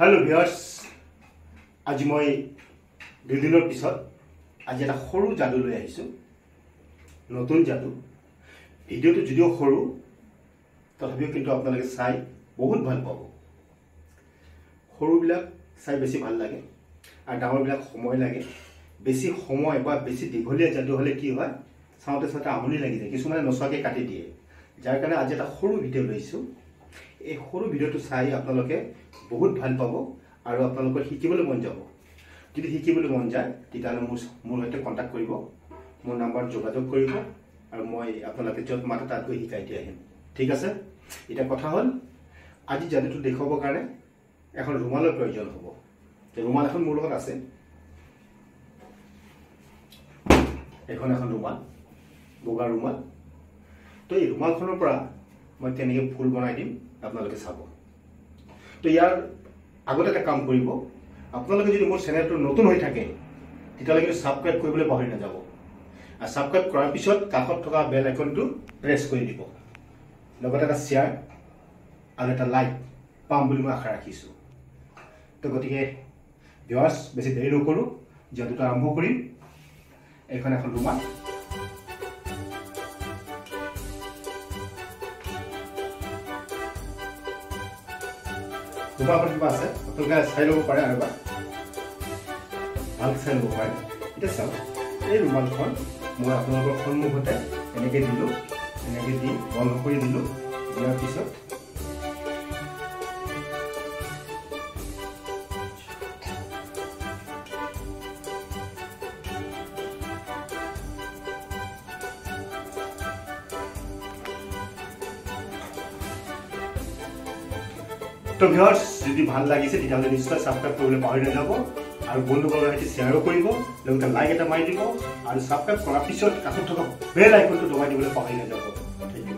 Hello ভিয়াৰ্ছ আজি মই দুদিনৰ পিছত আজি এটা সৰু যাদু লৈ আহিছোঁ। নতুন যাদু ভিডিঅ'টো যদিও সৰু তথাপিও কিন্তু আপোনালোকে চাই বহুত ভাল পাব। সৰুবিলাক চাই বেছি ভাল লাগে আৰু ডাঙৰবিলাক সময় লাগে। বেছি সময় বা বেছি দীঘলীয়া যাদু হ'লে কি হয় চাওঁতে চাওঁতে আমনি লাগি যায় কিছুমানে নচোৱাকৈ কাটি দিয়ে। যাৰ কাৰণে আজি এটা সৰু ভিডিঅ' লৈছোঁ এই সৰু ভিডিঅ'টো চাই আপোনালোকে বহুত ভাল পাব আৰু আপোনালোকৰ শিকিবলৈ মন যাব। যদি শিকিবলৈ মন যায় তেতিয়াহ'লে মোৰ মোৰ সৈতে কণ্টেক্ট কৰিব। মোৰ নাম্বাৰত যোগাযোগ কৰিব আৰু মই আপোনালোকে য'ত মাতে তাত গৈ শিকাই দি আহিম। ঠিক আছে? এতিয়া কথা হ'ল আজি যাদুটো দেখুৱাবৰ কাৰণে এখন ৰুমালৰ প্ৰয়োজন হ'ব। ৰুমাল এখন মোৰ লগত আছে। এখন এখন ৰুমাল বগা ৰুমাল। তো এই ৰুমালখনৰ পৰা মই তেনেকৈ ফুল বনাই দিম আপোনালোকে চাব। তো ইয়াৰ আগতে এটা কাম কৰিব। আপোনালোকে যদি মোৰ চেনেলটো নতুন হৈ থাকে তেতিয়াহ'লে কিন্তু ছাবস্ক্ৰাইব কৰিবলৈ পাহৰি নাযাব। আৰু ছাবস্ক্ৰাইব কৰাৰ পিছত কাষত থকা বেল আইকনটো প্ৰেছ কৰি দিব। লগতে এটা শ্বেয়াৰ আৰু এটা লাইক পাম বুলি মই আশা ৰাখিছোঁ। তো গতিকে ভিৱাৰ্ছ বেছি দেৰি নকৰোঁ যিহেতুটো আৰম্ভ কৰিম। এইখন এখন ৰুমাল ৰুমালখন কিবা আছে আপোনালোকে চাই ল'ব পাৰে আৰু এবাৰ ভালকৈ চাই ল'ব পাৰে এতিয়া চাওক এই ৰুমালখন মই আপোনালোকৰ সন্মুখতে এনেকৈ দিলোঁ এনেকৈ দি বন্ধ কৰি দিলোঁ দিয়াৰ পিছত তো ভিউৱাৰ্ছ যদি ভাল লাগিছে তেতিয়াহ'লে নিশ্চয় ছাবস্ক্ৰাইব কৰিবলৈ পাহৰি নাযাব। আৰু বন্ধুবৰ্গৰ সৈতে শ্বেয়াৰো কৰিব লগতে লাইক এটা মাৰি দিব আৰু ছাবস্ক্ৰাইব কৰাৰ পিছত কাষত থকা বেল আইকনটো দবাই দিবলৈ পাহৰি নাযাব। Thank U